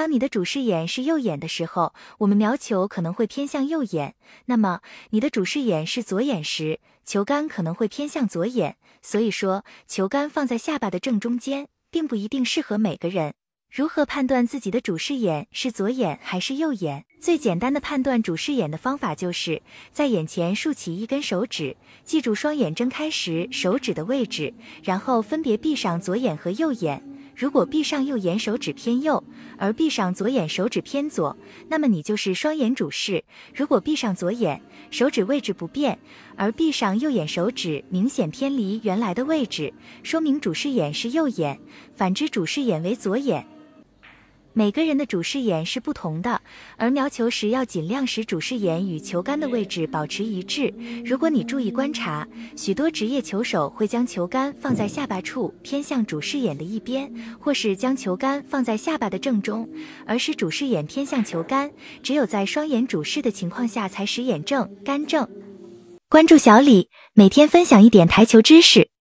当你的主视眼是右眼的时候，我们瞄球可能会偏向右眼；那么你的主视眼是左眼时，球杆可能会偏向左眼。所以说，球杆放在下巴的正中间，并不一定适合每个人。如何判断自己的主视眼是左眼还是右眼？最简单的判断主视眼的方法，就是在眼前竖起一根手指，记住双眼睁开时手指的位置，然后分别闭上左眼和右眼。如果闭上右眼手指偏右，而闭上左眼手指偏左，那么你就是双眼主视；如果闭上左眼手指位置不变，而闭上右眼手指明显偏离原来的位置，说明主视眼是右眼；反之，主视眼为左眼。每个人的主视眼是不同的，而瞄球时要尽量使主视眼与球杆的位置保持一致。如果你注意观察，许多职业球手会将球杆放在下巴处，偏向主视眼的一边，或是将球杆放在下巴的正中，而使主视眼偏向球杆。只有在双眼主视的情况下，才使眼正、杆正。关注小李，每天分享一点台球知识。